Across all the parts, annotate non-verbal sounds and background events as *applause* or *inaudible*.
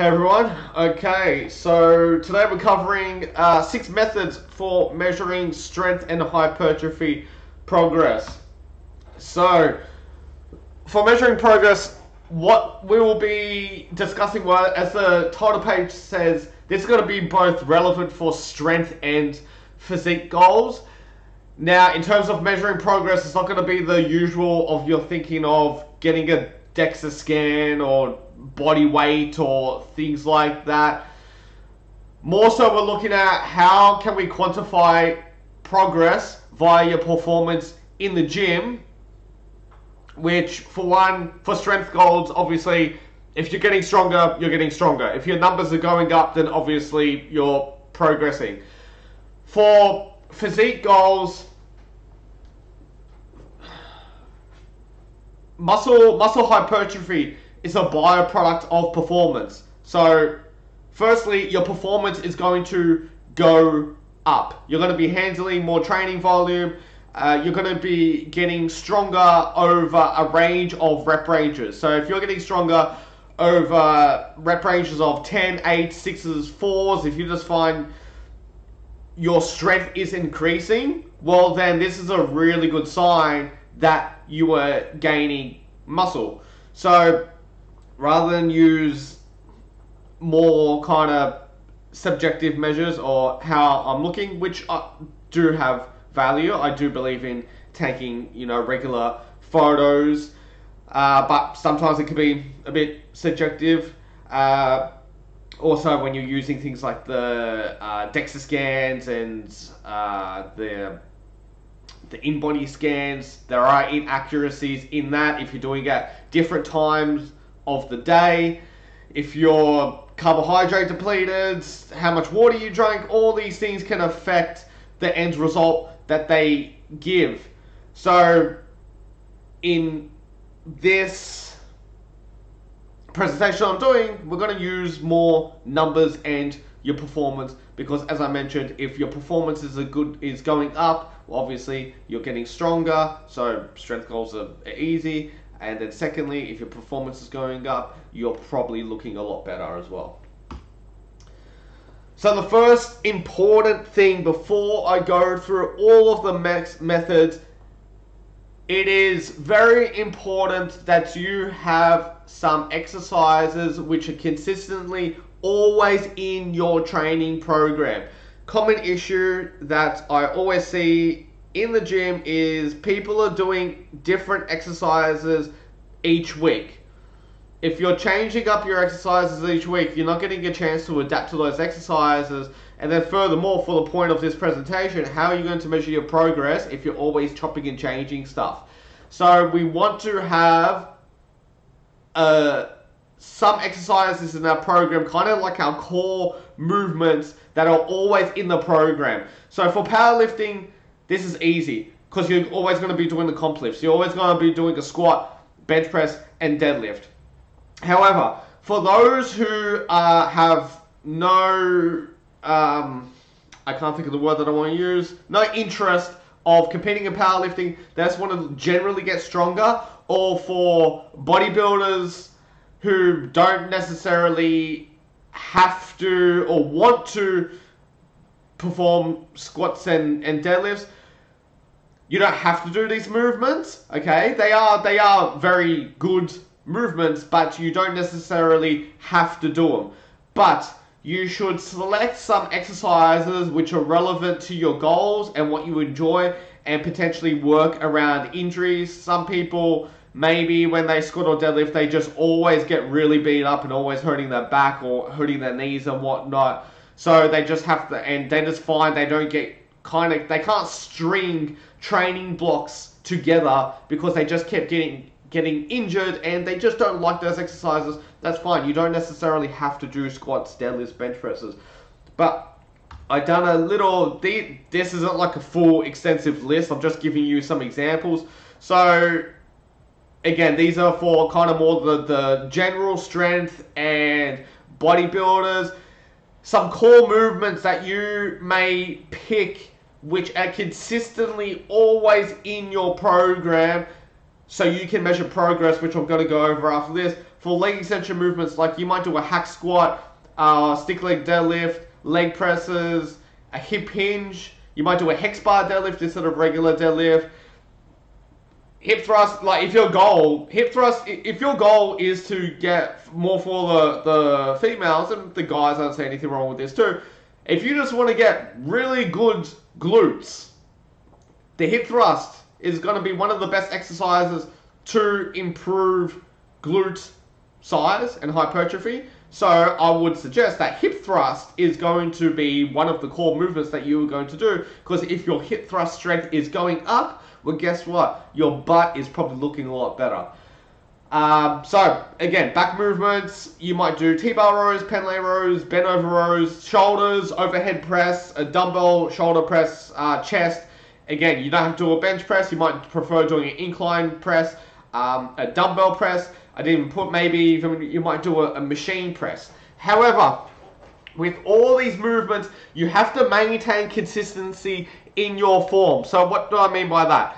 Hey everyone. Okay, so today we're covering uh, six methods for measuring strength and hypertrophy progress. So, for measuring progress, what we will be discussing, well, as the title page says, this is going to be both relevant for strength and physique goals. Now, in terms of measuring progress, it's not going to be the usual of you're thinking of getting a DEXA scan or body weight or things like that. More so, we're looking at how can we quantify progress via your performance in the gym. Which, for one, for strength goals, obviously, if you're getting stronger, you're getting stronger. If your numbers are going up, then obviously you're progressing. For physique goals, muscle muscle hypertrophy is a byproduct of performance. So, firstly, your performance is going to go up. You're going to be handling more training volume. Uh, you're going to be getting stronger over a range of rep ranges. So, if you're getting stronger over rep ranges of 10, 8, 6s, 4s, if you just find your strength is increasing, well, then this is a really good sign that you were gaining muscle. So, rather than use more kind of subjective measures or how I'm looking, which I do have value. I do believe in taking, you know, regular photos, uh, but sometimes it can be a bit subjective. Uh, also, when you're using things like the uh, DEXA scans and uh, the the InBody scans, there are inaccuracies in that if you're doing it at different times of the day, if you're carbohydrate depleted, how much water you drank, all these things can affect the end result that they give. So, in this presentation I'm doing, we're going to use more numbers and your performance because as I mentioned, if your performance is a good is going up, well, obviously you're getting stronger, so strength goals are easy. And then secondly, if your performance is going up, you're probably looking a lot better as well. So the first important thing before I go through all of the methods, it is very important that you have some exercises which are consistently always in your training program. Common issue that I always see in the gym is people are doing different exercises each week. If you're changing up your exercises each week, you're not getting a chance to adapt to those exercises. And then, furthermore, for the point of this presentation, how are you going to measure your progress if you're always chopping and changing stuff? So, we want to have uh, some exercises in our program, kind of like our core movements that are always in the program. So, for powerlifting, this is easy because you're always going to be doing the comp lifts. You're always going to be doing a squat, bench press, and deadlift. However, for those who uh, have no, um, I can't think of the word that I want to use, no interest of competing in powerlifting, just want to generally get stronger, or for bodybuilders who don't necessarily have to or want to perform squats and, and deadlifts, you don't have to do these movements, okay? They are they are very good movements, but you don't necessarily have to do them. But you should select some exercises which are relevant to your goals and what you enjoy and potentially work around injuries. Some people maybe when they squat or deadlift they just always get really beat up and always hurting their back or hurting their knees and whatnot. So they just have to and they just find they don't get kind of they can't string training blocks together because they just kept getting getting injured and they just don't like those exercises. That's fine. You don't necessarily have to do squats, deadlifts, bench presses. But I done a little. This isn't like a full extensive list. I'm just giving you some examples. So again, these are for kind of more the the general strength and bodybuilders. Some core movements that you may pick which are consistently always in your program so you can measure progress, which I'm going to go over after this. for leg extension movements, like you might do a hack squat, uh, stiff leg deadlift, leg presses, a hip hinge. You might do a hex bar deadlift instead of regular deadlift. Hip thrust, like if your goal, hip thrust, if your goal is to get more for the, the females, and the guys, I don't see anything wrong with this too. If you just want to get really good glutes, the hip thrust is going to be one of the best exercises to improve glute size and hypertrophy. So I would suggest that hip thrust is going to be one of the core movements that you are going to do because if your hip thrust strength is going up, well guess what? Your butt is probably looking a lot better. Um, so again, back movements, you might do T-bar rows, Pendlay rows, bent over rows, shoulders, overhead press, a dumbbell shoulder press, uh, chest. Again, you don't have to do a bench press. You might prefer doing an incline press, um, a dumbbell press. I didn't put maybe even you might do a, a machine press. However, with all these movements, you have to maintain consistency in your form. So what do I mean by that?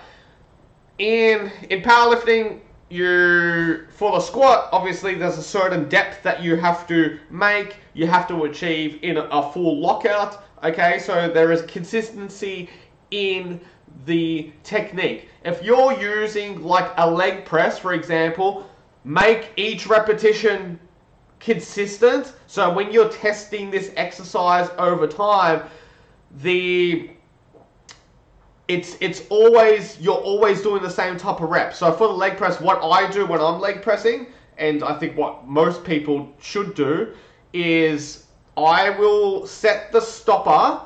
In in powerlifting, you for the squat, obviously there's a certain depth that you have to make, you have to achieve in a, a full lockout. Okay, so there is consistency in the technique. If you're using like a leg press, for example, make each repetition consistent. So when you're testing this exercise over time, the it's it's always you're always doing the same type of rep. So for the leg press, what I do when I'm leg pressing, and I think what most people should do, is I will set the stopper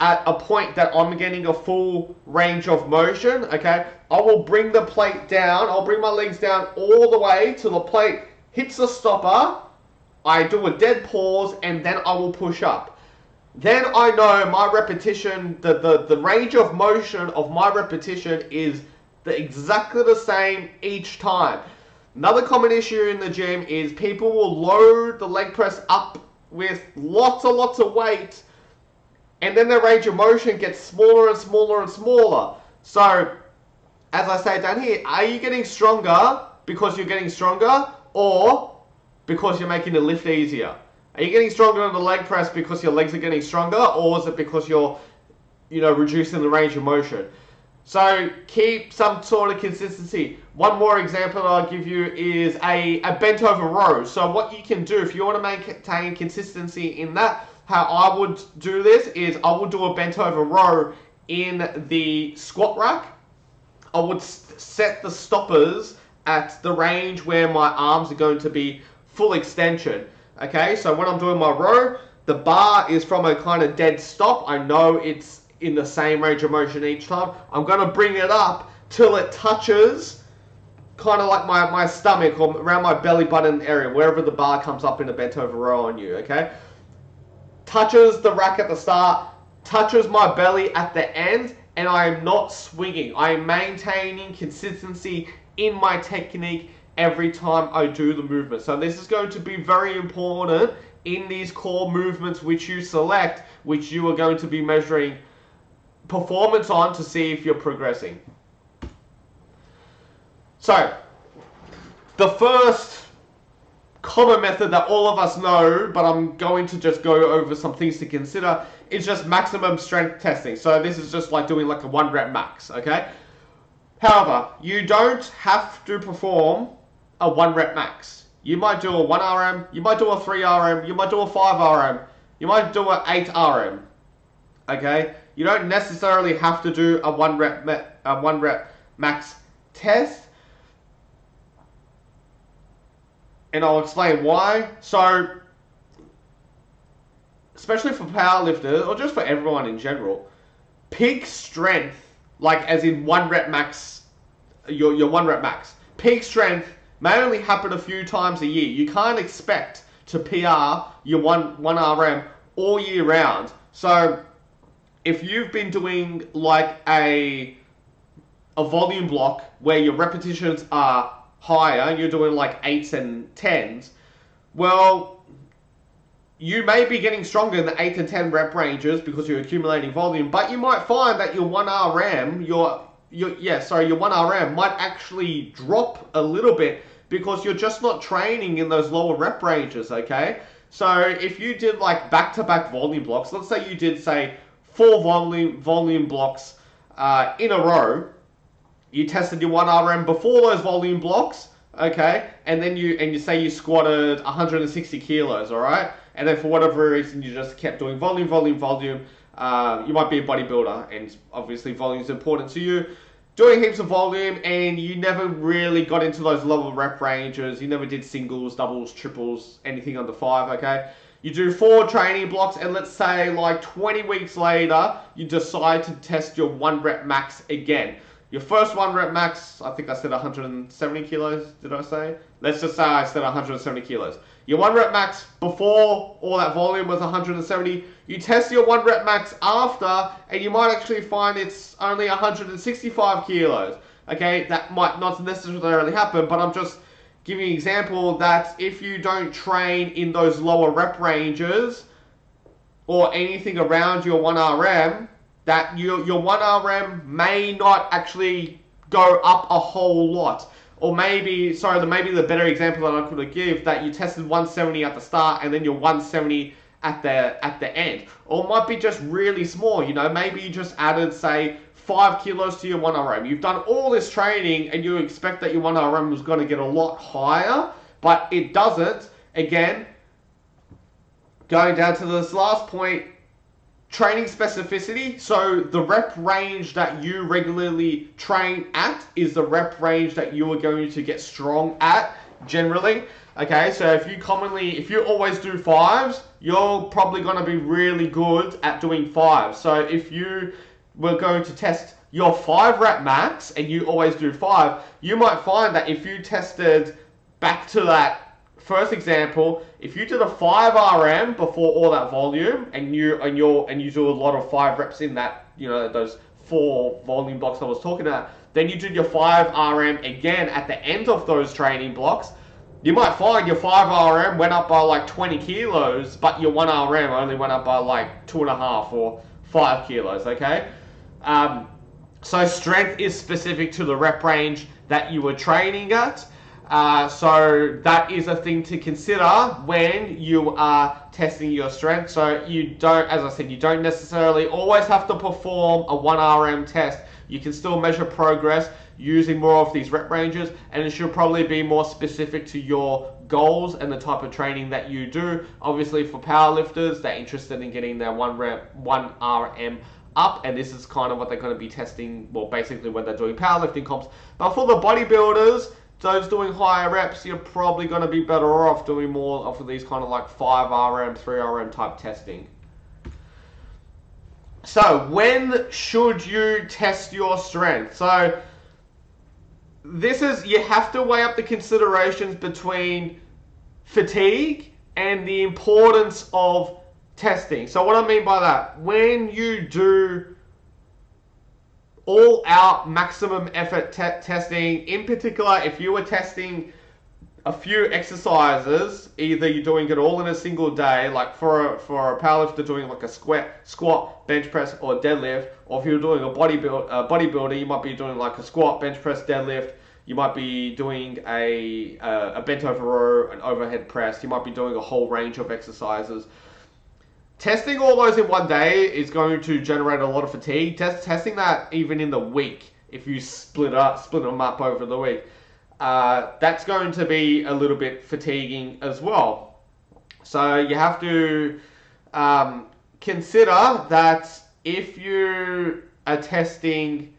at a point that I'm getting a full range of motion, okay, I will bring the plate down. I'll bring my legs down all the way till the plate hits the stopper. I do a dead pause and then I will push up. Then I know my repetition, the, the, the range of motion of my repetition is the, exactly the same each time. Another common issue in the gym is people will load the leg press up with lots and lots of weight and then the range of motion gets smaller and smaller and smaller. So, as I say down here, are you getting stronger because you're getting stronger or because you're making the lift easier? Are you getting stronger on the leg press because your legs are getting stronger or is it because you're, you know, reducing the range of motion? So keep some sort of consistency. One more example I'll give you is a, a bent over row. So what you can do if you want to maintain consistency in that, how I would do this is I would do a bent over row in the squat rack. I would set the stoppers at the range where my arms are going to be full extension. Okay, so when I'm doing my row, the bar is from a kind of dead stop. I know it's in the same range of motion each time. I'm going to bring it up till it touches kind of like my, my stomach or around my belly button area, wherever the bar comes up in a bent over row on you, okay? touches the rack at the start, touches my belly at the end, and I am not swinging. I am maintaining consistency in my technique every time I do the movement. So this is going to be very important in these core movements which you select, which you are going to be measuring performance on to see if you're progressing. So, the first common method that all of us know, but I'm going to just go over some things to consider, is just maximum strength testing. So this is just like doing like a one rep max, okay? However, you don't have to perform a one rep max. You might do a 1 RM, you might do a 3 RM, you might do a 5 RM, you might do an 8 RM. Okay? You don't necessarily have to do a 1 rep, a one rep max test and I'll explain why. So, especially for powerlifters, or just for everyone in general, peak strength, like as in one rep max, your, your one rep max, peak strength may only happen a few times a year. You can't expect to PR your one, one RM all year round. So, if you've been doing like a a volume block where your repetitions are higher, you're doing like eights and tens, well, you may be getting stronger in the 8 and 10 rep ranges because you're accumulating volume, but you might find that your 1RM, your, your yeah, sorry, your 1RM might actually drop a little bit because you're just not training in those lower rep ranges, okay? So if you did like back-to-back volume blocks, let's say you did say four volume volume blocks uh, in a row, you tested your 1RM before those volume blocks, okay, and then you and you say you squatted 160 kilos, all right, and then for whatever reason you just kept doing volume, volume, volume. Uh, you might be a bodybuilder, and obviously volume is important to you. Doing heaps of volume, and you never really got into those lower rep ranges. You never did singles, doubles, triples, anything under five. Okay, you do four training blocks, and let's say like 20 weeks later, you decide to test your one rep max again. Your first one rep max, I think I said 170 kilos, did I say? Let's just say I said 170 kilos. Your one rep max before all that volume was 170. You test your one rep max after, and you might actually find it's only 165 kilos. Okay, that might not necessarily happen, but I'm just giving an example that if you don't train in those lower rep ranges or anything around your 1RM, that your, your 1RM may not actually go up a whole lot. Or maybe, sorry, the maybe the better example that I could give that you tested 170 at the start and then you're 170 at the at the end. Or it might be just really small, you know, maybe you just added, say, five kilos to your 1RM. You've done all this training and you expect that your 1RM is going to get a lot higher, but it doesn't. Again, going down to this last point, training specificity. So the rep range that you regularly train at is the rep range that you are going to get strong at generally. Okay, so if you commonly, if you always do fives, you're probably going to be really good at doing fives. So if you were going to test your five rep max and you always do five, you might find that if you tested back to that first example, if you did a 5 RM before all that volume and you and you and you do a lot of 5 reps in that, you know, those four volume blocks I was talking about, then you did your 5 RM again at the end of those training blocks, you might find your 5 RM went up by like 20 kilos, but your 1 RM only went up by like 2.5 or 5 kilos, okay? Um, so strength is specific to the rep range that you were training at. Uh, so that is a thing to consider when you are testing your strength. So you don't, as I said, you don't necessarily always have to perform a 1RM test. You can still measure progress using more of these rep ranges and it should probably be more specific to your goals and the type of training that you do. Obviously for powerlifters, they're interested in getting their 1 rep, 1 RM up and this is kind of what they're going to be testing, well basically when they're doing powerlifting comps. But for the bodybuilders, those doing higher reps, you're probably going to be better off doing more of these kind of like 5RM, 3RM type testing. So, when should you test your strength? So, this is, you have to weigh up the considerations between fatigue and the importance of testing. So, what I mean by that, when you do all out maximum effort te testing. In particular, if you were testing a few exercises, either you're doing it all in a single day, like for a, for a powerlifter doing like a squat, squat, bench press, or deadlift, or if you're doing a body build, a bodybuilder, you might be doing like a squat, bench press, deadlift. You might be doing a, a, a bent over row, an overhead press. You might be doing a whole range of exercises. Testing all those in one day is going to generate a lot of fatigue. Test, testing that even in the week, if you split up, split them up over the week, uh, that's going to be a little bit fatiguing as well. So you have to um, consider that if you are testing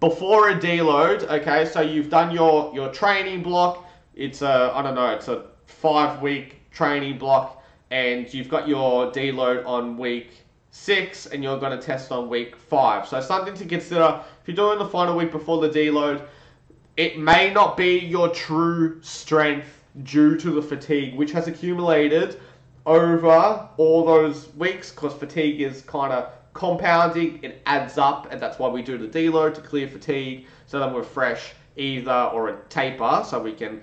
before a deload, okay, so you've done your, your training block, it's a, I don't know, it's a five week training block and you've got your deload on week six and you're going to test on week five. So something to consider if you're doing the final week before the deload, it may not be your true strength due to the fatigue which has accumulated over all those weeks because fatigue is kind of compounding, it adds up, and that's why we do the deload to clear fatigue so then we're fresh either or a taper so we can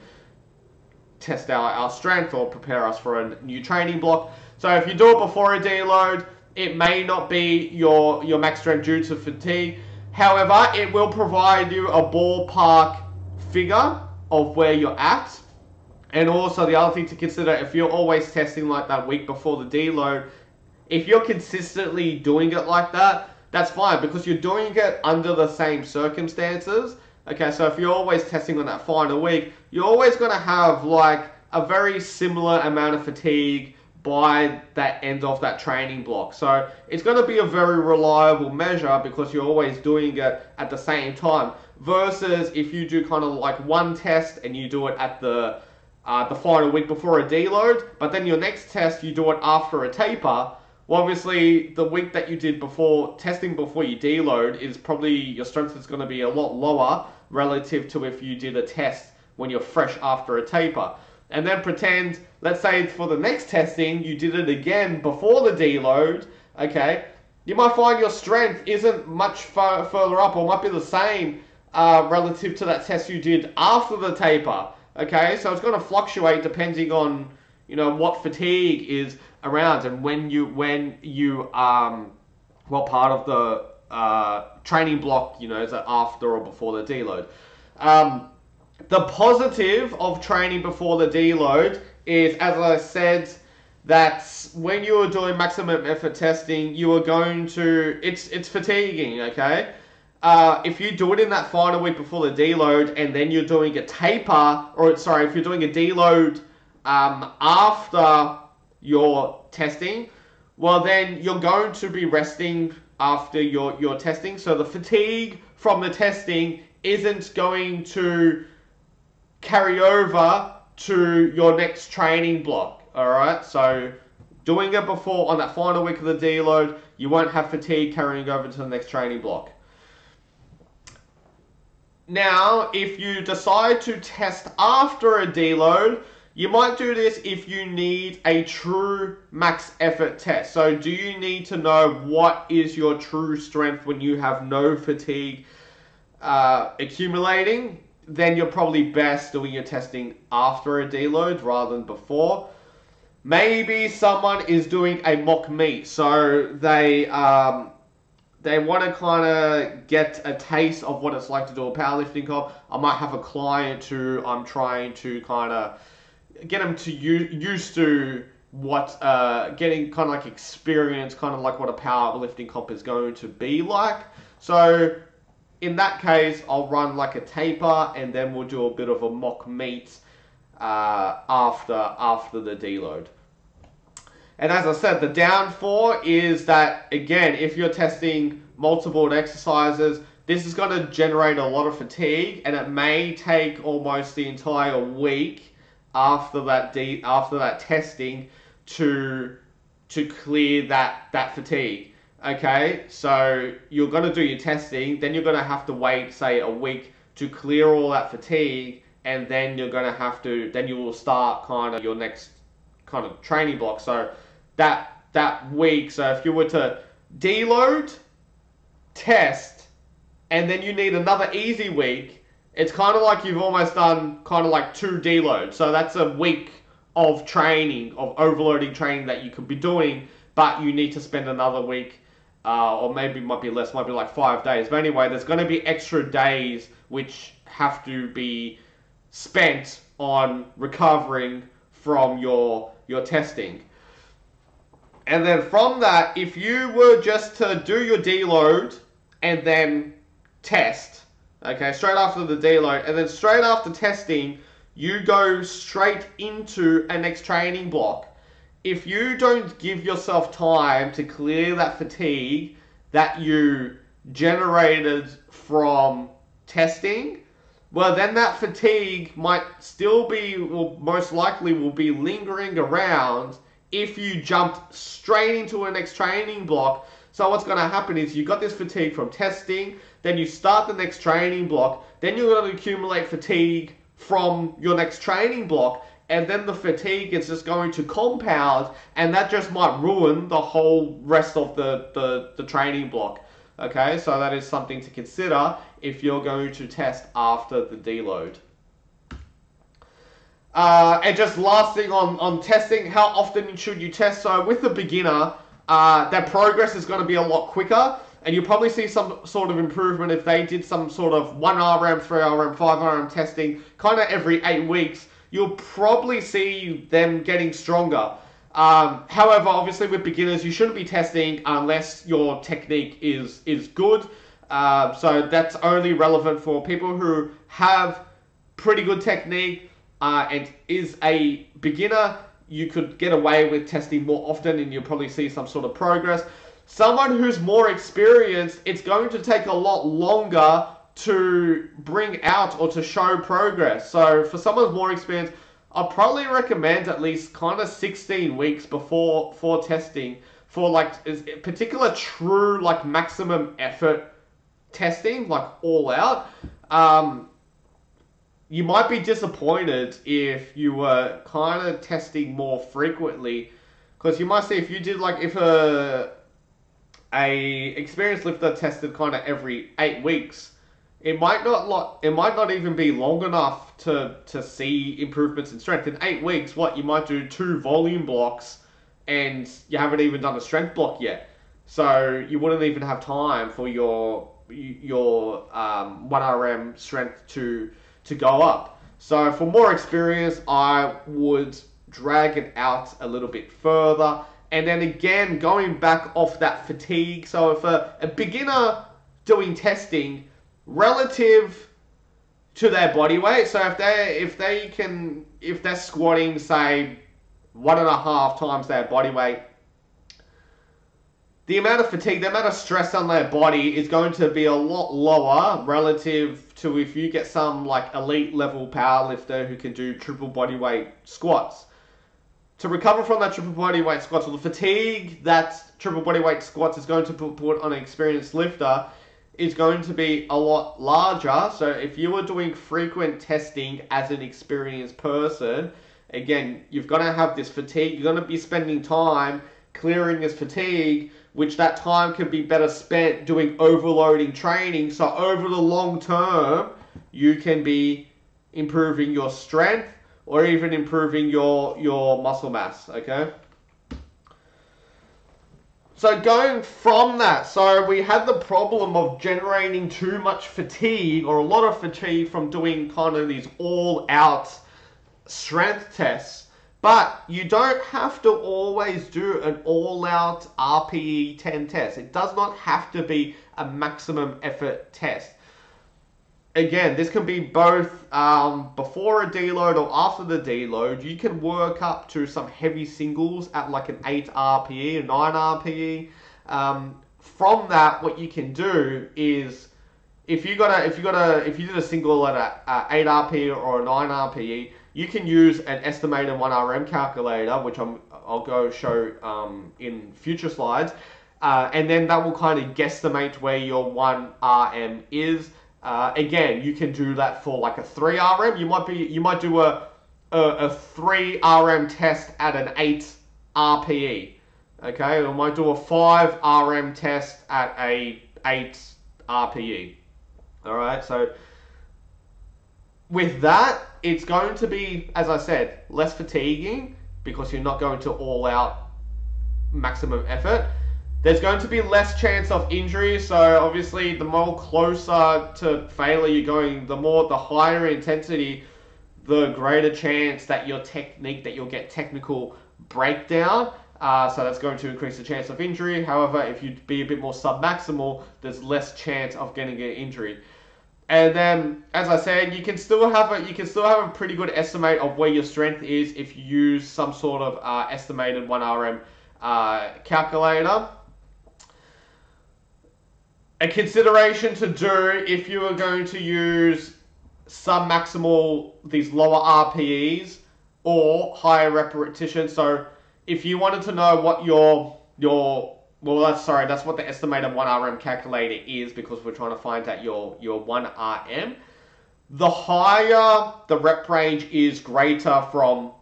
test our, our strength or prepare us for a new training block. So if you do it before a deload, it may not be your, your max strength due to fatigue. However, it will provide you a ballpark figure of where you're at. And also the other thing to consider, if you're always testing like that week before the deload, if you're consistently doing it like that, that's fine because you're doing it under the same circumstances. Okay, so if you're always testing on that final week, you're always going to have like a very similar amount of fatigue by that end of that training block. So it's going to be a very reliable measure because you're always doing it at the same time. Versus if you do kind of like one test and you do it at the uh, the final week before a deload, but then your next test you do it after a taper. Well, obviously, the week that you did before testing before you deload is probably your strength is going to be a lot lower relative to if you did a test when you're fresh after a taper. And then pretend, let's say for the next testing, you did it again before the deload, okay? You might find your strength isn't much further up or might be the same uh, relative to that test you did after the taper, okay? So it's going to fluctuate depending on, you know, what fatigue is around and when you, when you, um, what part of the uh, training block, you know, is after or before the deload. Um, the positive of training before the deload is, as I said, that when you are doing maximum effort testing, you are going to it's it's fatiguing. Okay, uh, if you do it in that final week before the deload, and then you're doing a taper, or sorry, if you're doing a deload um, after your testing, well then you're going to be resting after your your testing. So the fatigue from the testing isn't going to carry over to your next training block. All right, so doing it before on that final week of the deload, you won't have fatigue carrying over to the next training block. Now, if you decide to test after a deload, you might do this if you need a true max effort test. So, do you need to know what is your true strength when you have no fatigue uh, accumulating? then you're probably best doing your testing after a deload rather than before. Maybe someone is doing a mock meet, so they um, they want to kind of get a taste of what it's like to do a powerlifting comp. I might have a client who I'm trying to kind of get them to use used to what uh, getting kind of like experience, kind of like what a powerlifting comp is going to be like. So in that case, I'll run like a taper and then we'll do a bit of a mock meet uh, after after the deload. And as I said, the down for is that again, if you're testing multiple exercises, this is going to generate a lot of fatigue, and it may take almost the entire week after that de- after that testing to to clear that that fatigue. Okay, so you're to do your testing, then you're to have to wait, say, a week to clear all that fatigue, and then you're to have to, then you will start kind of your next kind of training block. So that that week, so if you were to deload, test, and then you need another easy week, it's kind of like you've almost done kind of like two deloads. So that's a week of training, of overloading training that you could be doing, but you need to spend another week uh, or maybe might be less, might be like five days. But anyway, there's going to be extra days which have to be spent on recovering from your your testing. And then from that, if you were just to do your deload and then test, okay, straight after the deload, and then straight after testing, you go straight into a next training block if you don't give yourself time to clear that fatigue that you generated from testing, well, then that fatigue might still be, or most likely will be lingering around if you jumped straight into a next training block. So what's going to happen is you got this fatigue from testing, then you start the next training block, then you're going to accumulate fatigue from your next training block, and then the fatigue is just going to compound, and that just might ruin the whole rest of the, the, the training block. Okay, so that is something to consider if you're going to test after the deload. Uh, and just last thing on, on testing, how often should you test? So with the beginner, uh, their progress is going to be a lot quicker and you'll probably see some sort of improvement if they did some sort of 1RM, 3RM, 5RM testing kind of every eight weeks. You'll probably see them getting stronger. Um, however, obviously with beginners, you shouldn't be testing unless your technique is is good. Uh, so that's only relevant for people who have pretty good technique uh, and is a beginner. You could get away with testing more often, and you'll probably see some sort of progress. Someone who's more experienced, it's going to take a lot longer to bring out or to show progress. So for someone more experienced, I'd probably recommend at least kind of 16 weeks before for testing for like particular true like maximum effort testing, like all out. Um, you might be disappointed if you were kind of testing more frequently because you might see if you did like if a a experienced lifter tested kind of every eight weeks. It might not it might not even be long enough to to see improvements in strength. In eight weeks what you might do two volume blocks and you haven't even done a strength block yet. So you wouldn't even have time for your your um, 1rm strength to to go up. So for more experience i would drag it out a little bit further and then again going back off that fatigue so if a, a beginner doing testing relative to their body weight. So if they if they can if they're squatting say one and a half times their body weight, the amount of fatigue, the amount of stress on their body is going to be a lot lower relative to if you get some like elite level powerlifter who can do triple body weight squats. To recover from that triple body weight squats, or the fatigue that triple body weight squats is going to put on an experienced lifter is going to be a lot larger. So if you were doing frequent testing as an experienced person, again, you've got to have this fatigue. You're going to be spending time clearing this fatigue, which that time can be better spent doing overloading training. So over the long term, you can be improving your strength or even improving your your muscle mass, okay? So going from that, so we had the problem of generating too much fatigue or a lot of fatigue from doing kind of these all-out strength tests. But you don't have to always do an all-out RPE 10 test. It does not have to be a maximum effort test again, this can be both um, before a deload or after the deload. You can work up to some heavy singles at like an 8 RPE, a 9 RPE. Um, from that, what you can do is if you got a if you got a if you did a single at a, a 8 RPE or a 9 RPE, you can use an estimated 1RM calculator, which I'm I'll go show um, in future slides. Uh, and then that will kind of guesstimate where your 1RM is. Uh, again, you can do that for like a 3 RM. You might be you might do a a, a 3 RM test at an 8 RPE. Okay, or might do a 5 RM test at a 8 RPE. All right, so with that, it's going to be, as I said, less fatiguing because you're not going to all out maximum effort. There's going to be less chance of injury, so obviously the more closer to failure you're going, the more the higher intensity, the greater chance that your technique that you'll get technical breakdown. Uh, so that's going to increase the chance of injury. However, if you be a bit more submaximal, there's less chance of getting an injury. And then, as I said, you can still have a you can still have a pretty good estimate of where your strength is if you use some sort of uh, estimated one RM uh, calculator a consideration to do if you are going to use some maximal these lower RPEs or higher repetition. So if you wanted to know what your your well that's sorry that's what the estimated 1RM calculator is because we're trying to find out your your 1RM. The higher the rep range is greater from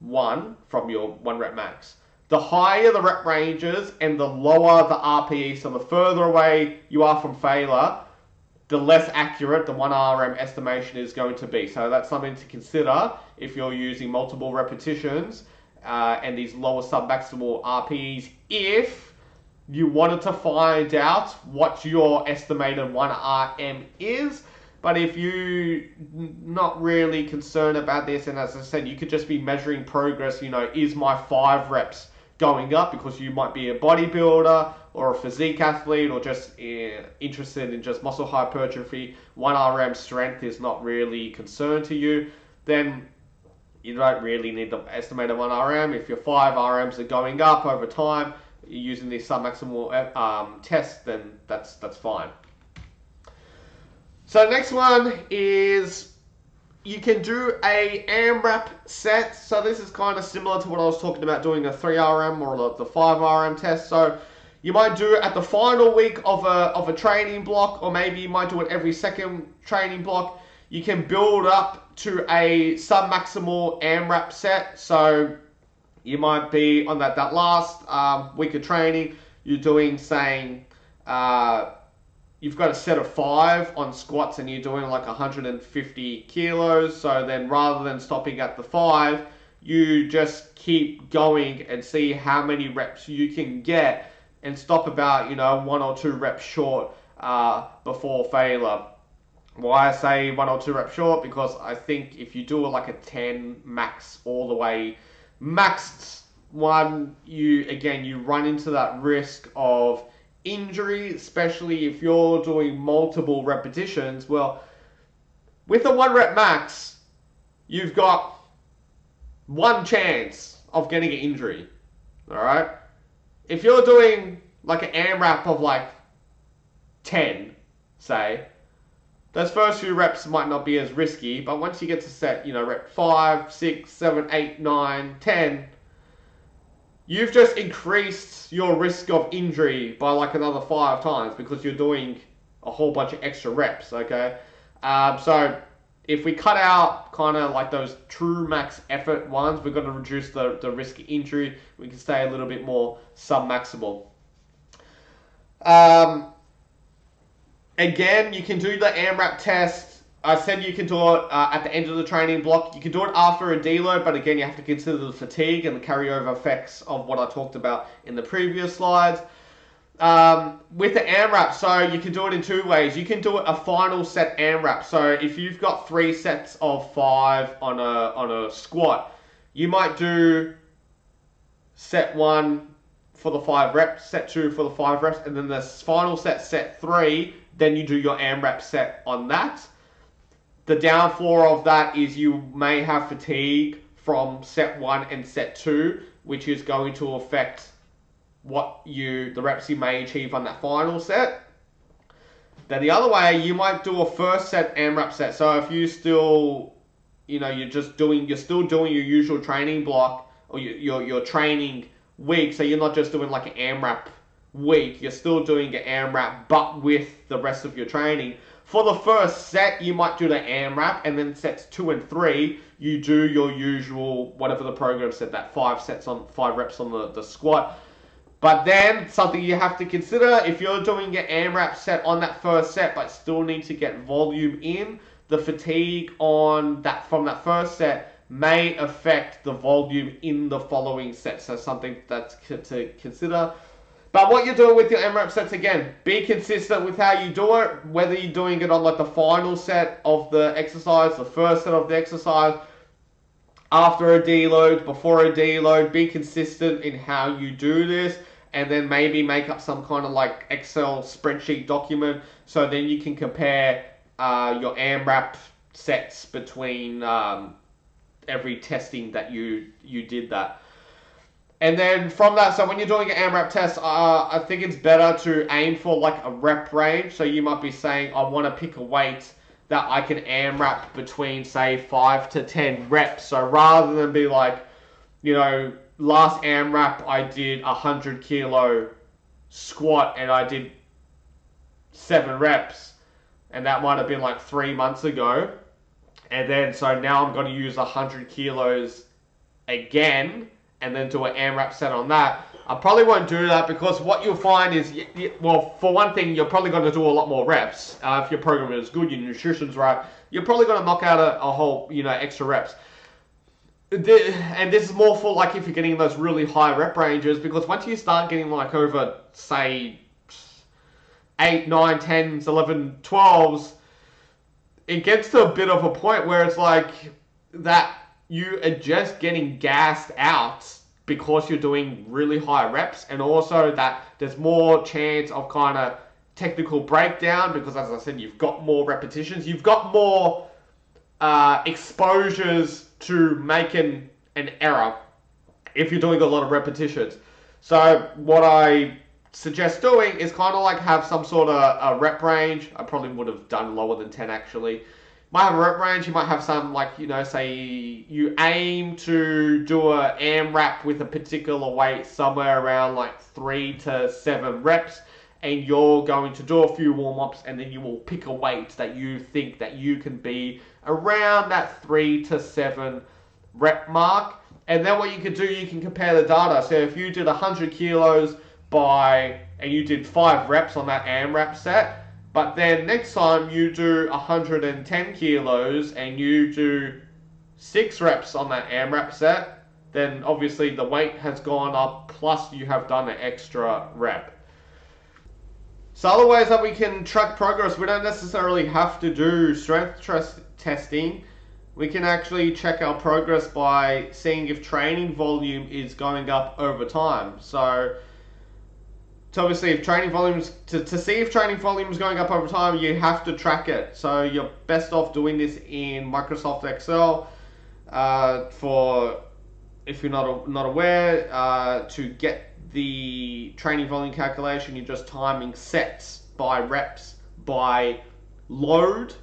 1 from your 1 rep max the higher the rep ranges and the lower the RPE, so the further away you are from failure, the less accurate the 1RM estimation is going to be. So that's something to consider if you're using multiple repetitions uh, and these lower submaximal RPEs if you wanted to find out what your estimated 1RM is. But if you're not really concerned about this, and as I said, you could just be measuring progress. You know, is my five reps going up because you might be a bodybuilder or a physique athlete or just uh, interested in just muscle hypertrophy. One RM strength is not really concerned to you. Then you don't really need to estimate a 1 RM. If your 5 RMs are going up over time, using the submaximal um, test, then that's that's fine. So next one is you can do a AMRAP set. So this is kind of similar to what I was talking about doing a 3RM or the 5RM test. So you might do it at the final week of a, of a training block or maybe you might do it every second training block. You can build up to a sub-maximal AMRAP set. So you might be on that, that last um, week of training, you're doing saying, uh, you've got a set of five on squats and you're doing like 150 kilos. So then rather than stopping at the five, you just keep going and see how many reps you can get and stop about, you know, one or two reps short uh, before failure. Why I say one or two reps short? Because I think if you do like a 10 max all the way maxed one, you again you run into that risk of injury, especially if you're doing multiple repetitions. Well, with a one rep max, you've got one chance of getting an injury. All right. If you're doing like an AMRAP of like 10, say, those first few reps might not be as risky, but once you get to set, you know, rep 5, 6, 7, 8, 9, 10, you've just increased your risk of injury by like another five times because you're doing a whole bunch of extra reps, okay? Um, so if we cut out kind of like those true max effort ones, we're going to reduce the, the risk of injury. We can stay a little bit more sub-maximal. Um, Again, you can do the AMRAP test. I said you can do it uh, at the end of the training block. You can do it after a deload, but again, you have to consider the fatigue and the carryover effects of what I talked about in the previous slides. Um, with the AMRAP, so you can do it in two ways. You can do it a final set AMRAP. So if you've got three sets of five on a on a squat, you might do set one for the five reps, set two for the five reps, and then the final set, set three, then you do your AMRAP set on that. The downfall of that is you may have fatigue from set one and set two, which is going to affect what you the reps you may achieve on that final set. Then the other way, you might do a first set and AMRAP set. So if you still, you know, you're just doing, you're still doing your usual training block or your your, your training week. So you're not just doing like an AMRAP week, you're still doing an AMRAP, but with the rest of your training. For the first set, you might do the AMRAP, and then sets two and three, you do your usual, whatever the program said, that five sets on, five reps on the, the squat. But then, something you have to consider, if you're doing an AMRAP set on that first set, but still need to get volume in, the fatigue on that from that first set may affect the volume in the following set. So something that's to consider. But what you're doing with your AMRAP sets again, be consistent with how you do it, whether you're doing it on like the final set of the exercise, the first set of the exercise, after a deload, before a deload, be consistent in how you do this, and then maybe make up some kind of like Excel spreadsheet document so then you can compare uh, your AMRAP sets between um, every testing that you you did that. And then from that, so when you're doing an AMRAP test, uh, I think it's better to aim for like a rep range. So you might be saying, I want to pick a weight that I can AMRAP between, say, 5 to 10 reps. So rather than be like, you know, last AMRAP I did a 100 kilo squat and I did 7 reps. And that might have been like 3 months ago. And then, so now I'm going to use 100 kilos again and then do an AMRAP set on that. I probably won't do that because what you'll find is, well, for one thing, you're probably going to do a lot more reps. Uh, if your program is good, your nutrition's right, you're probably going to knock out a, a whole, you know, extra reps. and this is more for like if you're getting those really high rep ranges because once you start getting like over say 8 9 10s 11 12s it gets to a bit of a point where it's like that you are just getting gassed out because you're doing really high reps and also that there's more chance of kind of technical breakdown because as I said you've got more repetitions you've got more uh, exposures to making an error if you're doing a lot of repetitions. So what I suggest doing is kind of like have some sort of a rep range. I probably would have done lower than 10 actually. Might have a rep range, you might have some like, you know, say you aim to do a AMRAP with a particular weight somewhere around like three to seven reps and you're going to do a few warm-ups and then you will pick a weight that you think that you can be around that three to seven rep mark. And then what you can do, you can compare the data. So if you did 100 kilos by, and you did five reps on that AMRAP set, but then next time you do 110 kilos and you do six reps on that AMRAP set, then obviously the weight has gone up plus you have done an extra rep. So other ways that we can track progress, we don't necessarily have to do strength testing. We can actually check our progress by seeing if training volume is going up over time. So, so obviously if training volumes, to, to see if training volume is going up over time, you have to track it. So you're best off doing this in Microsoft Excel uh, for, if you're not, not aware, uh, to get the training volume calculation, you're just timing sets by reps by load.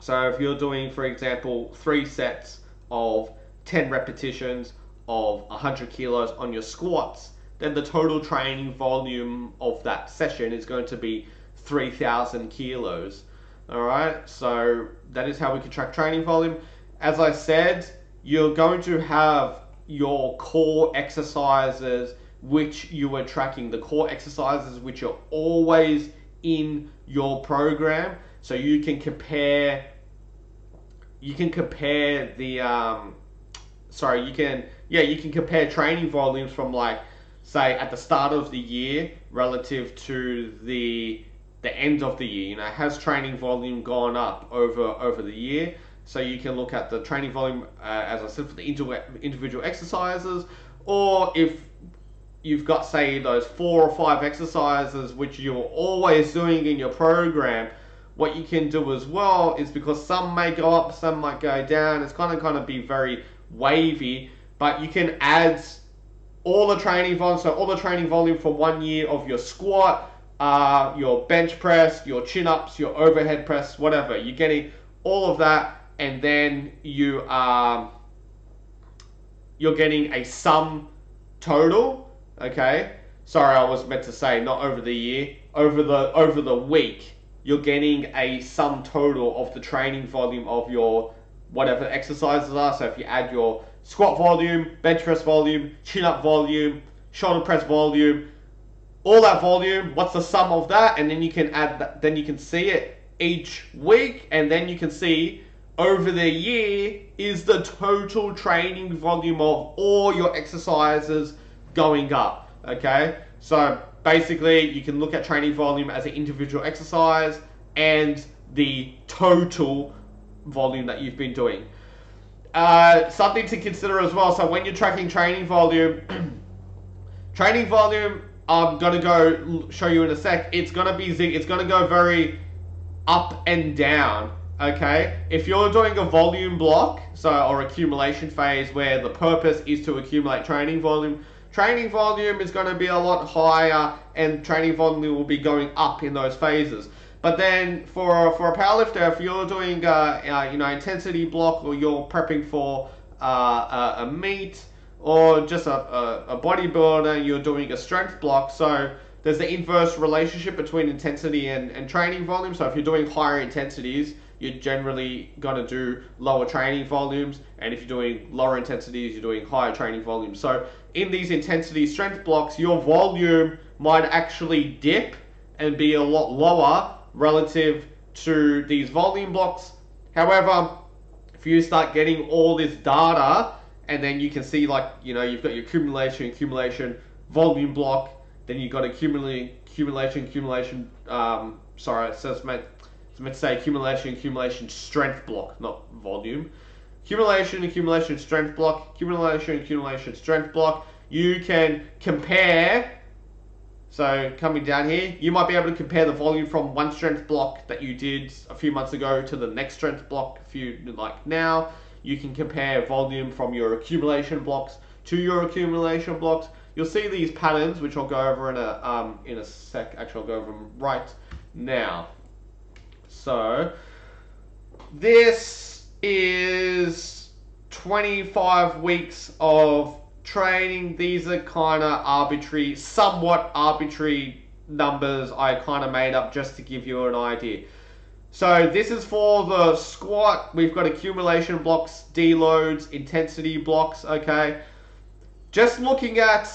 So if you're doing, for example, three sets of 10 repetitions of 100 kilos on your squats, then the total training volume of that session is going to be 3,000 kilos. All right, so that is how we can track training volume. As I said, you're going to have your core exercises which you are tracking, the core exercises which are always in your program. So you can compare, you can compare the, um, sorry, you can, yeah, you can compare training volumes from like, say at the start of the year relative to the the end of the year. You know, has training volume gone up over over the year? So you can look at the training volume, uh, as I said, for the individual exercises, or if you've got say those four or five exercises which you're always doing in your program what you can do as well is because some may go up some might go down it's kind of kind of be very wavy but you can add all the training volume so all the training volume for one year of your squat uh, your bench press your chin-ups your overhead press whatever you're getting all of that and then you um, you're getting a sum total okay? Sorry, I was meant to say not over the year, over the over the week, you're getting a sum total of the training volume of your whatever exercises are. So if you add your squat volume, bench press volume, chin up volume, shoulder press volume, all that volume, what's the sum of that? And then you can add that, then you can see it each week, and then you can see over the year is the total training volume of all your exercises going up. Okay, so basically you can look at training volume as an individual exercise and the total volume that you've been doing. Uh, something to consider as well. So when you're tracking training volume, *clears throat* training volume, I'm gonna go show you in a sec. It's gonna be zig. it's gonna go very up and down. Okay, if you're doing a volume block, so or accumulation phase where the purpose is to accumulate training volume, training volume is going to be a lot higher and training volume will be going up in those phases. But then for, for a powerlifter, if you're doing uh, you know intensity block or you're prepping for uh, a, a, meet or just a, a, a bodybuilder, you're doing a strength block. So there's the inverse relationship between intensity and, and training volume. So if you're doing higher intensities, you're generally going to do lower training volumes. And if you're doing lower intensities, you're doing higher training volumes. So in these intensity strength blocks, your volume might actually dip and be a lot lower relative to these volume blocks. However, if you start getting all this data and then you can see like you know you've got your accumulation, accumulation, volume block. Then you've got accumulation, accumulation, accumulation. Um, sorry, it says meant it's meant to say accumulation, accumulation, strength block, not volume. Accumulation, accumulation, strength block, accumulation, accumulation, strength block. You can compare. So coming down here, you might be able to compare the volume from one strength block that you did a few months ago to the next strength block if you like now. You can compare volume from your accumulation blocks to your accumulation blocks. You'll see these patterns, which I'll go over in a um, in a sec. Actually, I'll go over them right now. So this is 25 weeks of training. These are kind of arbitrary, somewhat arbitrary numbers I kind of made up just to give you an idea. So this is for the squat. We've got accumulation blocks, deloads, intensity blocks, okay? Just looking at,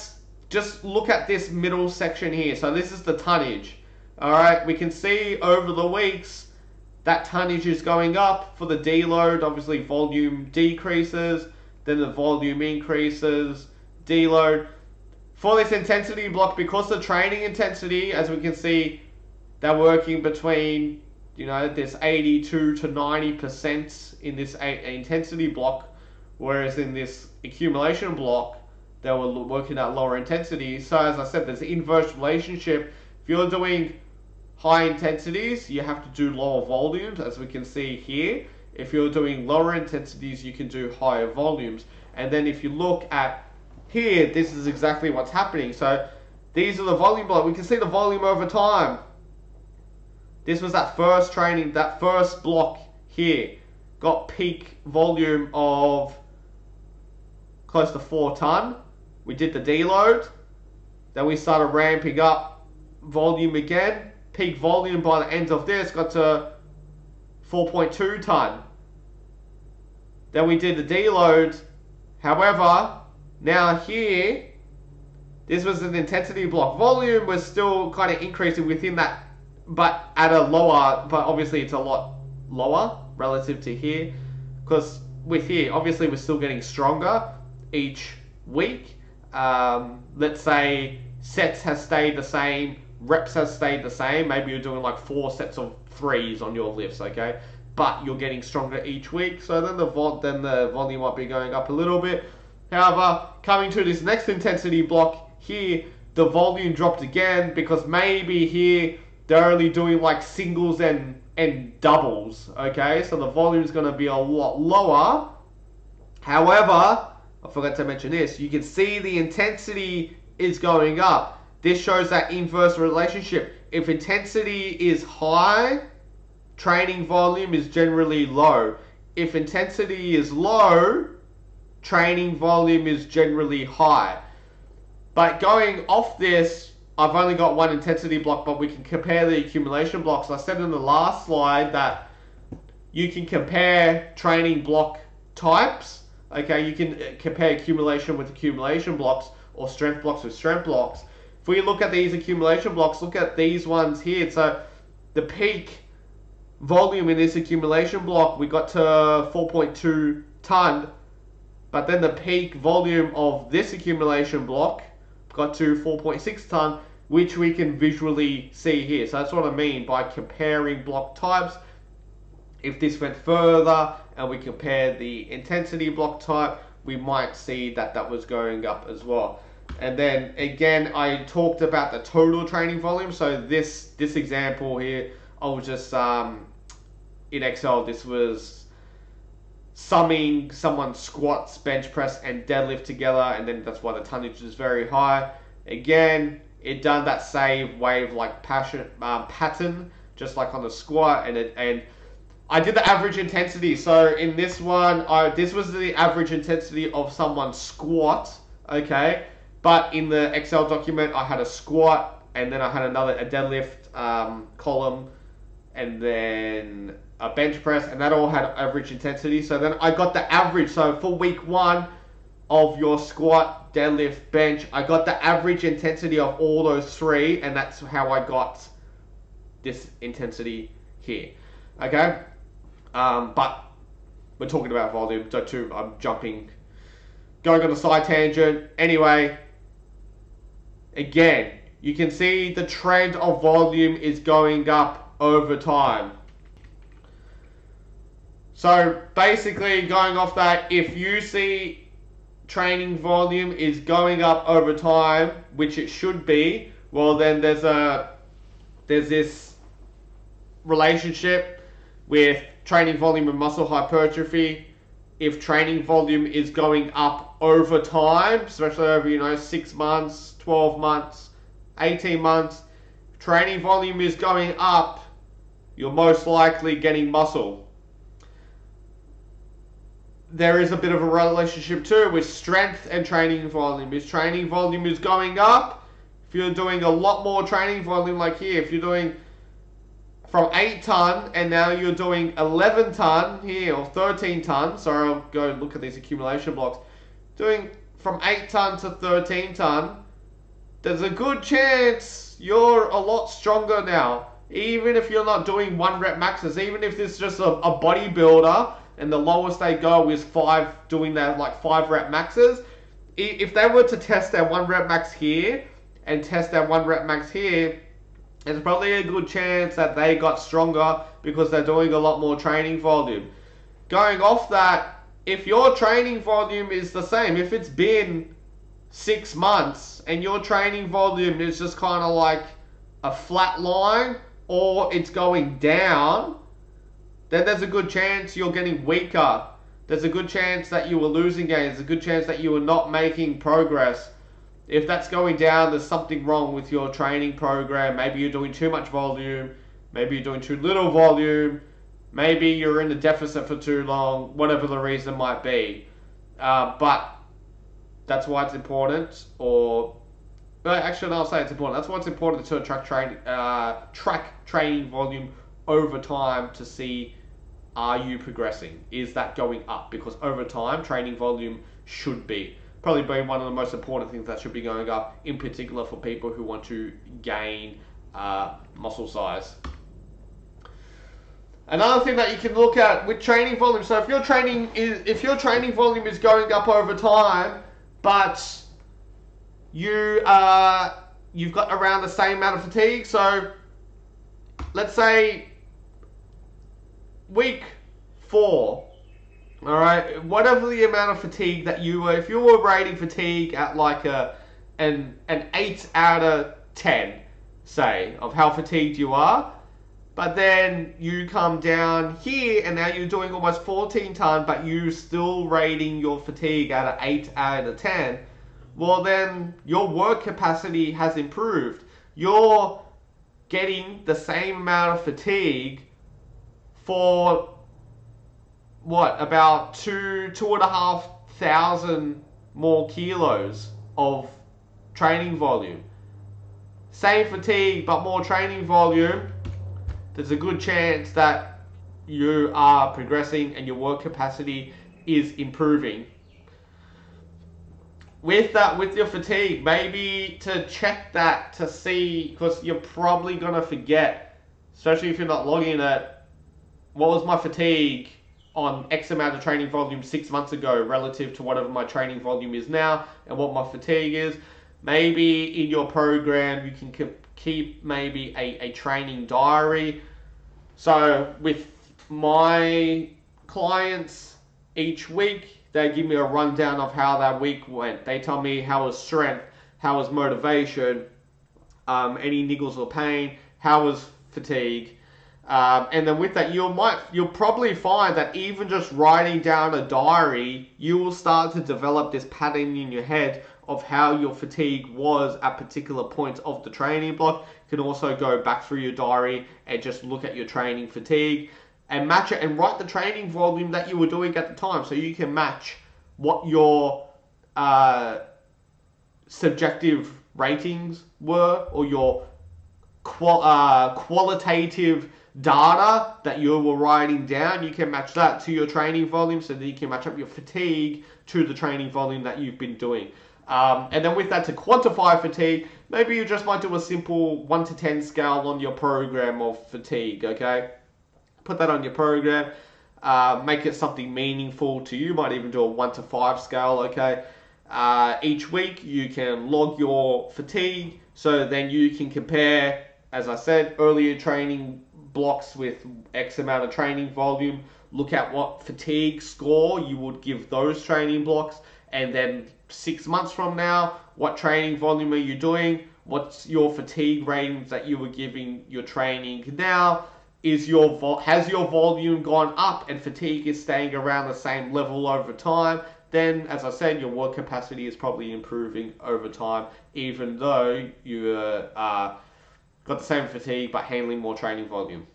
just look at this middle section here. So this is the tonnage. All right, we can see over the weeks that tonnage is going up for the deload. Obviously, volume decreases, then the volume increases, deload. For this intensity block, because the training intensity, as we can see, they're working between, you know, this 82 to 90% in this intensity block, whereas in this accumulation block, they were working at lower intensity. So as I said, there's an inverse relationship. If you're doing high intensities, you have to do lower volumes, as we can see here. If you're doing lower intensities, you can do higher volumes. And then if you look at here, this is exactly what's happening. So these are the volume block. We can see the volume over time. This was that first training, that first block here. Got peak volume of close to 4 ton. We did the deload. Then we started ramping up volume again peak volume by the end of this got to 4.2 ton. Then we did the deload. However, now here, this was an intensity block. Volume was still kind of increasing within that, but at a lower, but obviously it's a lot lower relative to here. Because with here, obviously we're still getting stronger each week. Um, let's say sets has stayed the same, reps has stayed the same. Maybe you're doing like four sets of threes on your lifts, okay? But you're getting stronger each week, so then the vol- then the volume might be going up a little bit. However, coming to this next intensity block here, the volume dropped again because maybe here they're only doing like singles and and doubles, okay? So the volume is going to be a lot lower. However, I forgot to mention this. You can see the intensity is going up. This shows that inverse relationship. If intensity is high, training volume is generally low. If intensity is low, training volume is generally high. But going off this, I've only got one intensity block, but we can compare the accumulation blocks. I said in the last slide that you can compare training block types. Okay, you can uh, compare accumulation with accumulation blocks or strength blocks with strength blocks. If we look at these accumulation blocks, look at these ones here. So the peak volume in this accumulation block, we got to 4.2 ton. But then the peak volume of this accumulation block got to 4.6 ton, which we can visually see here. So that's what I mean by comparing block types. If this went further and we compare the intensity block type, we might see that that was going up as well. And then again, I talked about the total training volume. So this this example here, I was just um, in Excel. This was summing someone's squats, bench press, and deadlift together, and then that's why the tonnage is very high. Again, it done that same wave like passion um, pattern, just like on the squat, and it and I did the average intensity. So in this one, I this was the average intensity of someone's squat. Okay but in the Excel document, I had a squat, and then I had another a deadlift um, column, and then a bench press, and that all had average intensity. So then I got the average. So for week one of your squat, deadlift, bench, I got the average intensity of all those three, and that's how I got this intensity here. Okay, um, but we're talking about volume, so too, I'm jumping going on a side tangent. Anyway, again, you can see the trend of volume is going up over time. So basically, going off that, if you see training volume is going up over time, which it should be, well then there's a there's this relationship with training volume and muscle hypertrophy. If training volume is going up over time, especially over you know six months, twelve months, eighteen months, training volume is going up, you're most likely getting muscle there is a bit of a relationship too with strength and training volume. If training volume is going up, if you're doing a lot more training volume, like here, if you're doing from 8 ton and now you're doing 11 ton here or 13 ton, sorry, I'll go look at these accumulation blocks, doing from 8 ton to 13 ton, there's a good chance you're a lot stronger now. Even if you're not doing one rep maxes, even if this is just a, a bodybuilder and the lowest they go is five, doing their like five rep maxes. If they were to test their one rep max here and test their one rep max here, there's probably a good chance that they got stronger because they're doing a lot more training volume. Going off that, if your training volume is the same, if it's been six months and your training volume is just kind of like a flat line or it's going down, then there's a good chance you're getting weaker. There's a good chance that you were losing gains. There's a good chance that you were not making progress. If that's going down, there's something wrong with your training program. Maybe you're doing too much volume. Maybe you're doing too little volume. Maybe you're in a deficit for too long. Whatever the reason might be. Uh, but that's why it's important. Or actually, I'll say it's important. That's why it's important to track train uh, track training volume over time to see are you progressing? Is that going up? Because over time, training volume should be probably be one of the most important things that should be going up, in particular for people who want to gain uh, muscle size. Another thing that you can look at with training volume. So if your training is if your training volume is going up over time, but you uh, you've got around the same amount of fatigue. So let's say week four, all right, whatever the amount of fatigue that you were, if you were rating fatigue at like a an an eight out of ten, say, of how fatigued you are, but then you come down here and now you're doing almost 14 ton, but you're still rating your fatigue at an 8 out of 10, well then your work capacity has improved. You're getting the same amount of fatigue for what about two two and a half thousand more kilos of training volume. Same fatigue, but more training volume. There's a good chance that you are progressing and your work capacity is improving. With that, with your fatigue, maybe to check that to see, because you're probably gonna forget, especially if you're not logging it what was my fatigue on X amount of training volume six months ago relative to whatever my training volume is now and what my fatigue is. Maybe in your program you can keep maybe a, a training diary. So with my clients each week, they give me a rundown of how that week went. They tell me how was strength, how was motivation, um, any niggles or pain, how was fatigue, um, and then with that, you might you'll probably find that even just writing down a diary, you will start to develop this pattern in your head of how your fatigue was at particular points of the training block. You can also go back through your diary and just look at your training fatigue and match it and write the training volume that you were doing at the time, so you can match what your uh, subjective ratings were or your qual- uh, qualitative data that you were writing down, you can match that to your training volume so that you can match up your fatigue to the training volume that you've been doing. Um, and then with that to quantify fatigue, maybe you just might do a simple 1 to 10 scale on your program of fatigue, okay? Put that on your program, uh, make it something meaningful to you, might even do a 1 to 5 scale, okay? uh, each week you can log your fatigue so then you can compare, as I said, earlier training blocks with X amount of training volume, look at what fatigue score you would give those training blocks, and then six months from now, what training volume are you doing? What's your fatigue ratings that you were giving your training now? Is your vo- has your volume gone up and fatigue is staying around the same level over time? Then, as I said, your work capacity is probably improving over time, even though you uh, got the same fatigue but handling more training volume.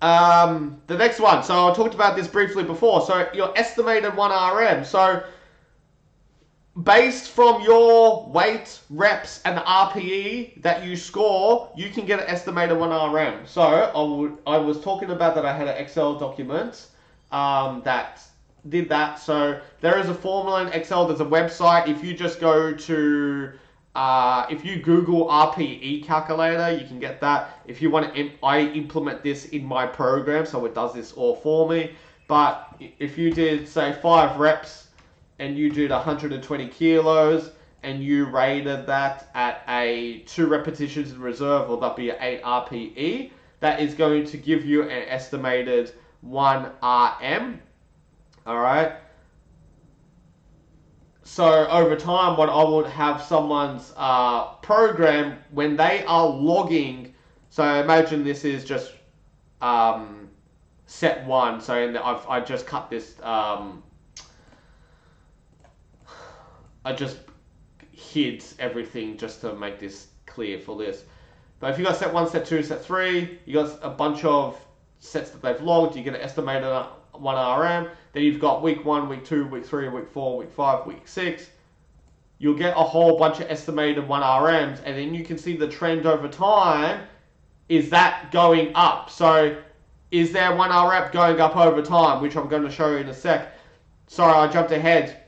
Um, the next one. So I talked about this briefly before. So your estimated 1RM. So based from your weight, reps, and the RPE that you score, you can get an estimated 1RM. So I, would, I was talking about that I had an Excel document um, that did that. So there is a formula in Excel. There's a website. If you just go to uh, if you Google RPE calculator, you can get that. If you want to, I implement this in my program, so it does this all for me. But if you did say five reps and you did 120 kilos and you rated that at a two repetitions in reserve, or that'd be an 8 RPE, that is going to give you an estimated 1 RM. All right. So over time, what I would have someone's uh, program when they are logging. So imagine this is just um, set one. So in the, I've I just cut this. Um, I just hid everything just to make this clear for this. But if you got set one, set two, set three, you got a bunch of sets that they've logged. You're gonna estimate it estimated one RM. Then you've got week one, week two, week three, week four, week five, week six. You'll get a whole bunch of estimated 1RMs, and then you can see the trend over time. Is that going up? So, is there 1RM going up over time, which I'm going to show you in a sec. Sorry, I jumped ahead.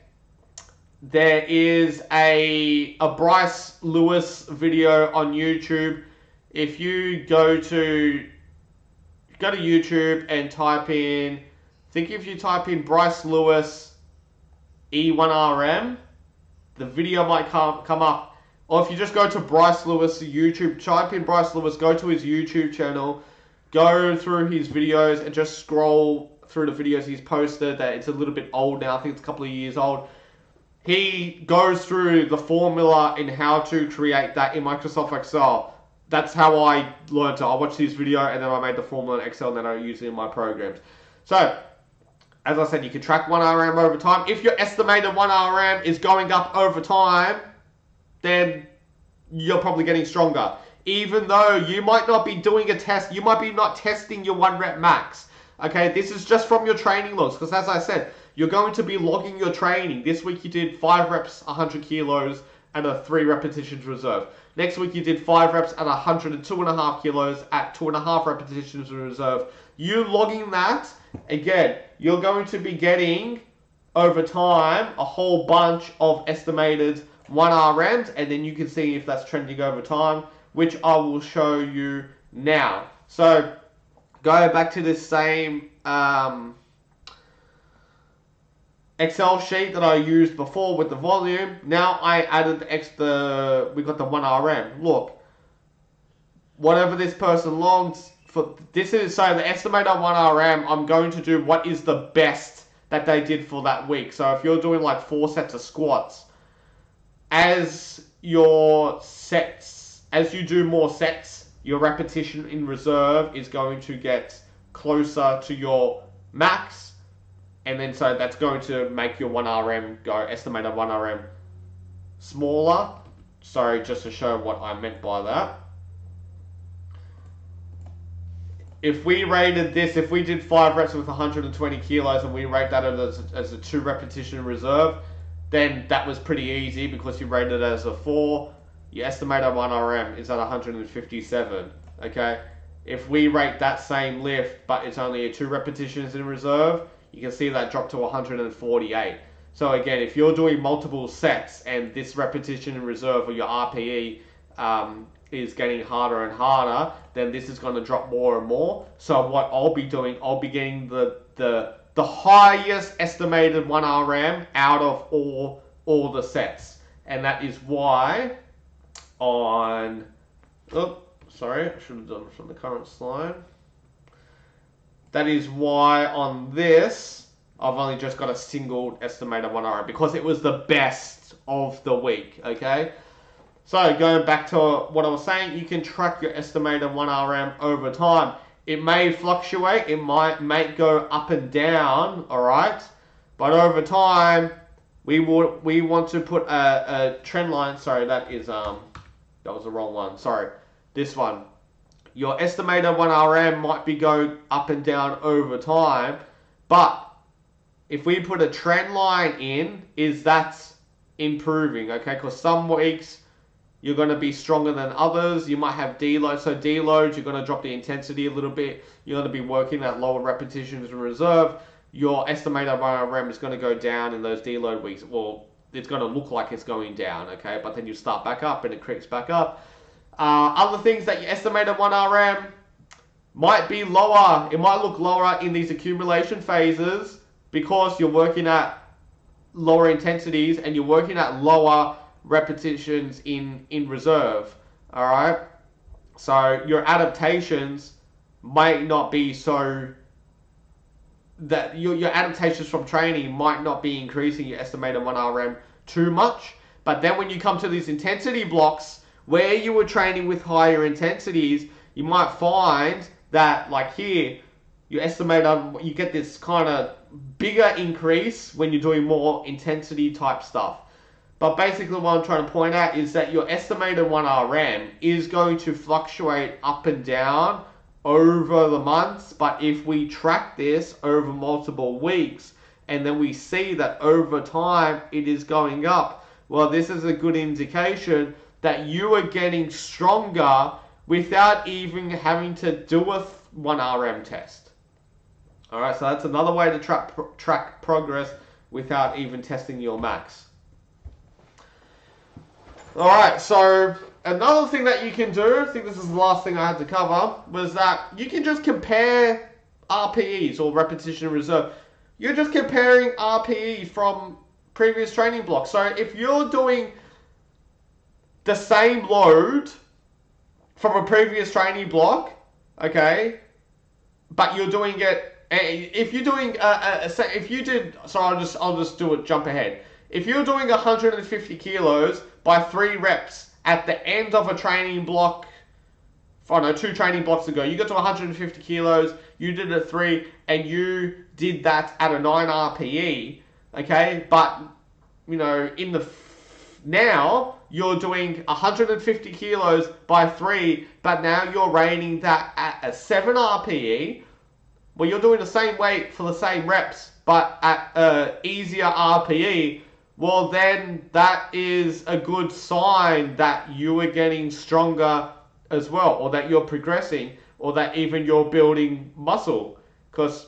There is a, a Bryce Lewis video on YouTube. If you go to go to YouTube and type in think if you type in Bryce Lewis E1RM, the video might come, come up. Or if you just go to Bryce Lewis YouTube, type in Bryce Lewis, go to his YouTube channel, go through his videos and just scroll through the videos he's posted that it's a little bit old now, I think it's a couple of years old. He goes through the formula in how to create that in Microsoft Excel. That's how I learned it. I watched his video and then I made the formula in Excel and then I use it in my programs. So as I said, you can track 1RM over time. If your estimated 1RM is going up over time, then you're probably getting stronger. Even though you might not be doing a test, you might be not testing your one rep max. Okay, this is just from your training logs. Because as I said, you're going to be logging your training. This week you did 5 reps, 100 kilos, and a 3 repetitions reserve. Next week you did 5 reps at 102 and a half kilos at 2.5 repetitions reserve. You logging that, again, you're going to be getting over time a whole bunch of estimated 1RMs and then you can see if that's trending over time, which I will show you now. So go back to this same um, Excel sheet that I used before with the volume. Now I added the extra, we got the 1RM. Look, whatever this person logs, for this is so the estimator 1RM, I'm going to do what is the best that they did for that week. So if you're doing like four sets of squats, as your sets, as you do more sets, your repetition in reserve is going to get closer to your max. And then so that's going to make your 1RM go, estimated 1RM smaller. Sorry, just to show what I meant by that. If we rated this, if we did five reps with 120 kilos and we rate that as a, as a two repetition reserve, then that was pretty easy because you rated it as a four. Your estimated 1RM is at 157. Okay, if we rate that same lift, but it's only a two repetitions in reserve, you can see that drop to 148. So again, if you're doing multiple sets and this repetition in reserve or your RPE um, is getting harder and harder, then this is going to drop more and more. So what I'll be doing, I'll be getting the the the highest estimated 1RM out of all all the sets. And that is why on oh sorry, I should have done it from the current slide. That is why on this I've only just got a single estimated 1RM because it was the best of the week, okay? So going back to what I was saying, you can track your estimated 1RM over time. It may fluctuate, it might may go up and down, alright? But over time, we would we want to put a, a trend line, sorry, that is um that was the wrong one, sorry. This one. Your estimated 1RM might be going up and down over time, but if we put a trend line in, is that's improving, okay? Because some weeks you're going to be stronger than others. You might have deload. So deload, you're going to drop the intensity a little bit. You're going to be working at lower repetitions in reserve. Your estimated RM is going to go down in those deload weeks. Well, it's going to look like it's going down, okay? But then you start back up and it creeps back up. Uh, other things that you estimated 1RM might be lower. It might look lower in these accumulation phases because you're working at lower intensities and you're working at lower repetitions in in reserve all right so your adaptations might not be so that your, your adaptations from training might not be increasing your estimated 1rm too much but then when you come to these intensity blocks where you were training with higher intensities you might find that like here you estimate um, you get this kind of bigger increase when you're doing more intensity type stuff. But basically what I'm trying to point out is that your estimated 1RM is going to fluctuate up and down over the months. But if we track this over multiple weeks and then we see that over time it is going up, well, this is a good indication that you are getting stronger without even having to do a 1RM test. All right, so that's another way to track track progress without even testing your max. All right, so another thing that you can do, I think this is the last thing I had to cover, was that you can just compare RPEs or repetition reserve. You're just comparing RPE from previous training blocks. So if you're doing the same load from a previous training block, okay, but you're doing it if you're doing, uh, uh, if you did, so I'll just, I'll just do it, jump ahead. If you're doing 150 kilos by three reps at the end of a training block, oh no, two training blocks ago, you got to 150 kilos, you did a three, and you did that at a 9 RPE, okay? But, you know, in the, now, you're doing 150 kilos by three, but now you're rating that at a 7 RPE, well, you're doing the same weight for the same reps, but at a easier RPE, well, then that is a good sign that you are getting stronger as well, or that you're progressing, or that even you're building muscle. Because,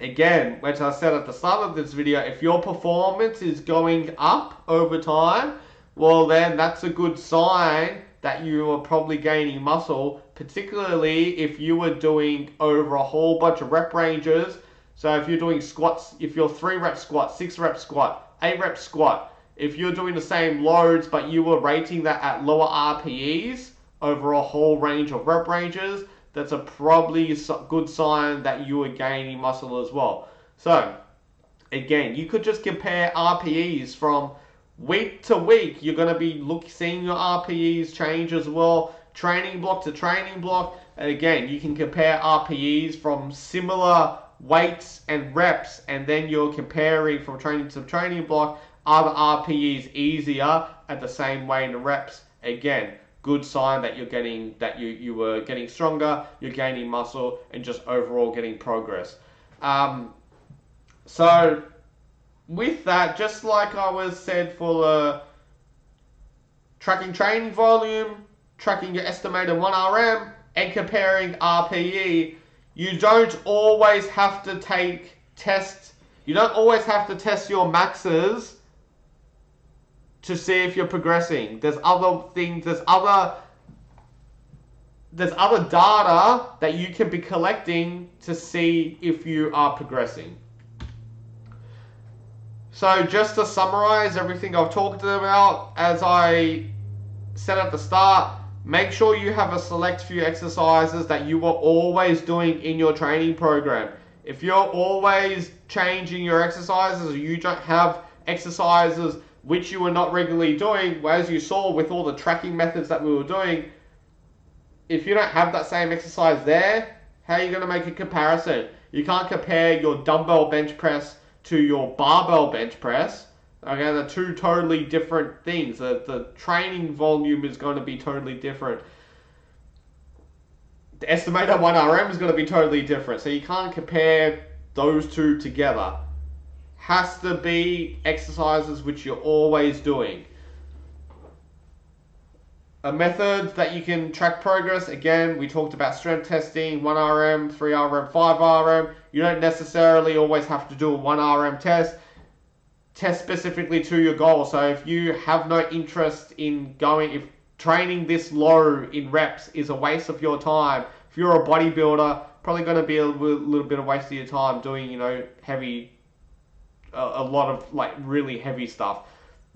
again, which I said at the start of this video, if your performance is going up over time, well, then that's a good sign that you are probably gaining muscle, particularly if you were doing over a whole bunch of rep ranges. So if you're doing squats, if you're three rep squat, six rep squat, eight rep squat, if you're doing the same loads but you were rating that at lower RPEs over a whole range of rep ranges, that's a probably good sign that you are gaining muscle as well. So again, you could just compare RPEs from week to week, you're going to be look, seeing your RPEs change as well, training block to training block. And again, you can compare RPEs from similar weights and reps, and then you're comparing from training to training block. Are the RPEs easier at the same weight and the reps? Again, good sign that you're getting that you you were getting stronger, you're gaining muscle, and just overall getting progress. Um, so with that, just like I was said for the tracking training volume, tracking your estimated 1RM, and comparing RPE, you don't always have to take tests. You don't always have to test your maxes to see if you're progressing. There's other things, there's other there's other data that you can be collecting to see if you are progressing. So just to summarize everything I've talked about, as I said at the start, make sure you have a select few exercises that you are always doing in your training program. If you're always changing your exercises you don't have exercises which you were not regularly doing, as you saw with all the tracking methods that we were doing, if you don't have that same exercise there, how are you going to make a comparison? You can't compare your dumbbell bench press to your barbell bench press. Okay, they're two totally different things. The, the training volume is going to be totally different. The estimated 1RM is going to be totally different. So you can't compare those two together. Has to be exercises which you're always doing. A method that you can track progress, again, we talked about strength testing, 1RM, 3RM, 5RM. You don't necessarily always have to do a 1RM test. Test specifically to your goal. So if you have no interest in going, if training this low in reps is a waste of your time, if you're a bodybuilder, probably going to be a little bit of waste of your time doing, you know, heavy, a, lot of like really heavy stuff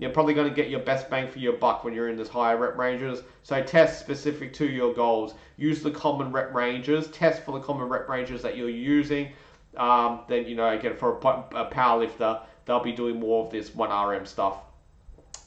you're probably going to get your best bang for your buck when you're in this higher rep ranges. So test specific to your goals. Use the common rep ranges. Test for the common rep ranges that you're using. Um, then you know again for a, a power lifter, they'll be doing more of this 1RM stuff.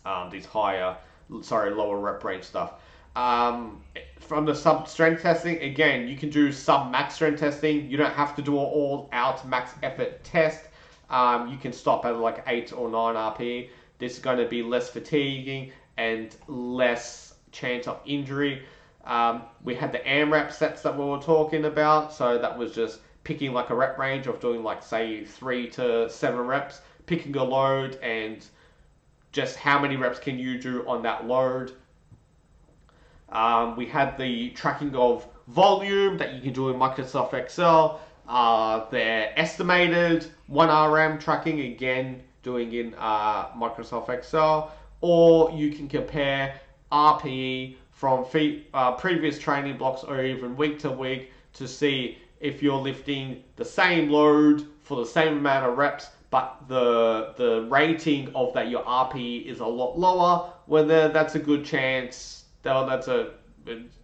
Um, these higher, sorry, lower rep range stuff. Um, from the sub strength testing, again, you can do sub max strength testing. You don't have to do an all out max effort test. Um, you can stop at like 8 or 9 RP. This is going to be less fatiguing and less chance of injury. Um, we had the AMRAP sets that we were talking about, so that was just picking like a rep range of doing like say three to seven reps, picking a load and just how many reps can you do on that load. Um, we had the tracking of volume that you can do in Microsoft Excel. Uh, their estimated 1RM tracking again doing in uh, Microsoft Excel, or you can compare RPE from uh, previous training blocks or even week to week to see if you're lifting the same load for the same amount of reps, but the the rating of that your RP is a lot lower, whether that's a good chance, that's a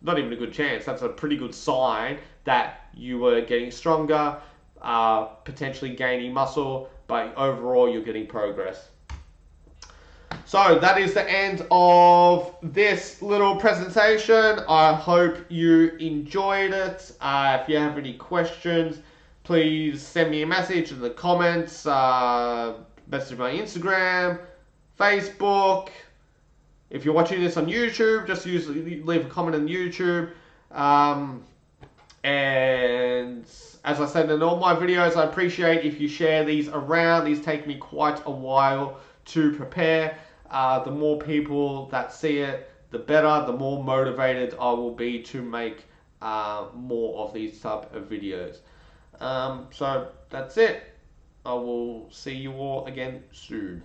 not even a good chance, that's a pretty good sign that you were getting stronger, uh, potentially gaining muscle, but overall you're getting progress. So that is the end of this little presentation. I hope you enjoyed it. Uh, if you have any questions, please send me a message in the comments, uh, message my Instagram, Facebook. If you're watching this on YouTube, just use leave a comment on YouTube. Um, and as I said in all my videos, I appreciate if you share these around. These take me quite a while to prepare. Uh, the more people that see it, the better, the more motivated I will be to make uh, more of these type of videos. Um, so that's it. I will see you all again soon.